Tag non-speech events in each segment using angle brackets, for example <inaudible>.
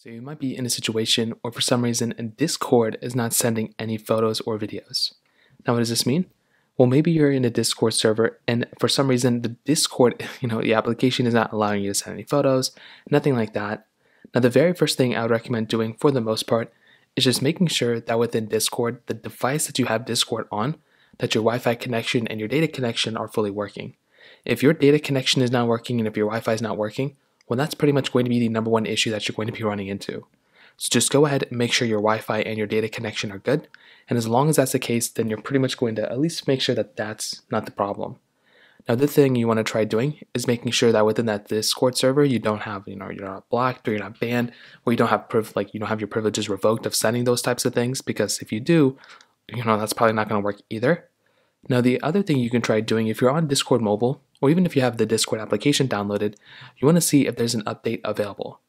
So you might be in a situation where for some reason Discord is not sending any photos or videos. Now what does this mean? Well, maybe you're in a Discord server and for some reason the Discord, <laughs> you know, the application is not allowing you to send any photos, nothing like that. Now the very first thing I would recommend doing for the most part is just making sure that within Discord, the device that you have Discord on, that your Wi-Fi connection and your data connection are fully working. If your data connection is not working and if your Wi-Fi is not working, well, that's pretty much going to be the number one issue that you're going to be running into. So just go ahead and make sure your Wi-Fi and your data connection are good. And as long as that's the case, then you're pretty much going to at least make sure that that's not the problem. Now, the thing you want to try doing is making sure that within that Discord server, you don't have, you know, you're not blocked or you're not banned, or you don't have like you don't have your privileges revoked of sending those types of things. Because if you do, you know, that's probably not going to work either. Now, the other thing you can try doing if you're on Discord mobile, or even if you have the Discord application downloaded, you want to see if there's an update available.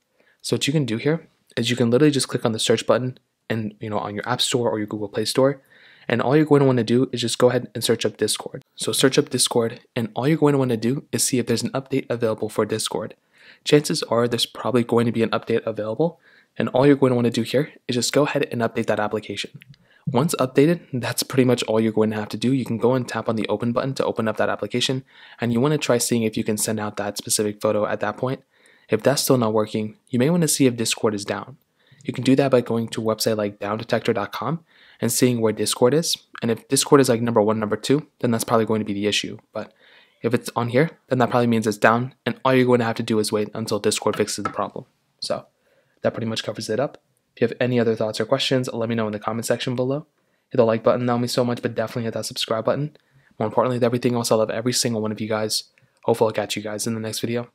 So what you can do here is you can literally just click on the search button and you know on your App Store or your Google Play Store, and all you're going to want to do is just go ahead and search up Discord. So search up Discord, and all you're going to want to do is see if there's an update available for Discord. Chances are there's probably going to be an update available, and all you're going to want to do here is just go ahead and update that application. Once updated, that's pretty much all you're going to have to do. You can go and tap on the open button to open up that application, and you want to try seeing if you can send out that specific photo at that point. If that's still not working, you may want to see if Discord is down. You can do that by going to a website like downdetector.com and seeing where Discord is. And if Discord is like number one, number two, then that's probably going to be the issue. But if it's on here, then that probably means it's down, and all you're going to have to do is wait until Discord fixes the problem. So that pretty much covers it up. If you have any other thoughts or questions, let me know in the comment section below. Hit the like button, that mean so much, but definitely hit that subscribe button. More importantly, everything else, I love every single one of you guys. Hopefully I'll catch you guys in the next video.